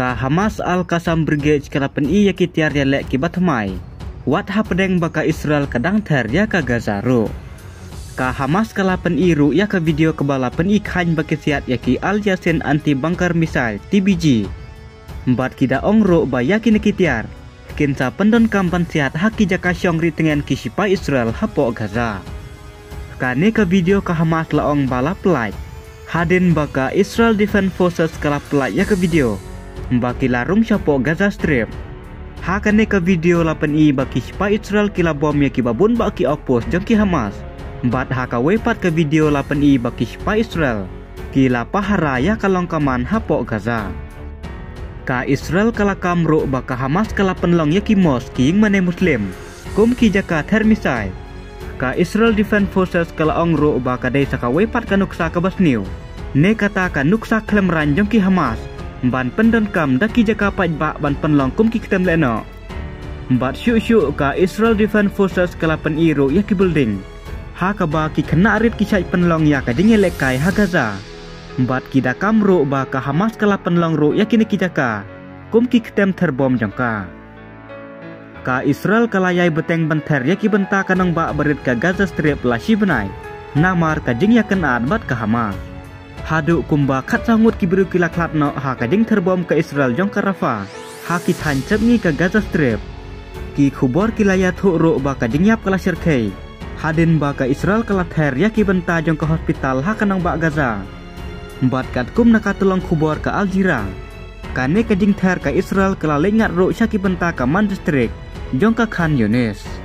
ka Hamas al Kasam Brigade kalapan i yaki tiar ya lek ki batmai. Wat ha pedeng baka Israel kadang ter ya ka Gaza ro. Ka Hamas kalapan i ru ya ka video kebalapan i khan baki siat yaki Al Yasin anti bunker missile TBG. Mbat kida ong ro ba yaki nekitiar. Kinsa pendon kampan siat haki jaka syong ri tengen Israel hapo Gaza. Kane ka video ka Hamas laong bala pelai. Hadin baka Israel Defense Forces kala pelai ya ka video baki larung syapo Gaza Strip. Hakane ke video lapan i baki sipa Israel kila bom ya ki babun baki opos jong ki Hamas. Bat haka wepat ke video lapan i baki sipa Israel. Kila pahara ya kalong kaman hapo Gaza. Ka Israel kala kamro baka Hamas kala penlong ya ki mos ki mane muslim. Kum ki jaka termisai. Ka Israel Defense Forces kala ongro baka day saka wepat ka nuksa ka basniu. Ne kata ka nuksa klem ranjong ki Hamas ban pendon kam daki jaka paj ba ban penlong kum ki ketem leno. Bat syuk syuk ka Israel Defense Forces kelapan iro ya ki building. Ha ka ba ki kena arit ki cai penlong ya ka dinge lekai ha Gaza. Bat ki da kam ro ba ka Hamas kelapan long ro ya kini ki jaka. Kum ki terbom jangka. Ka Israel kalayai beteng benter ya ki benta kanang ba berit ka Gaza Strip lashi benai. Namar ka jing ya kena bat ka Hamas. Hadu kumba khat sangut ki biru kila klat no ha ka terbom ke Israel jong ka Rafa. Ha ki thancep ni ke Gaza Strip. Ki khubor ki laya thu ro ba ka yap kala. Hadin ba ka Israel kala ther ya ki benta jong ke hospital ha kanang ba Gaza. Bat kat kum nak tulong khubor ke Al Jira. Kane ka ding ther ka Israel kala lengat ro syaki benta ka Man jong ka Khan Yunis.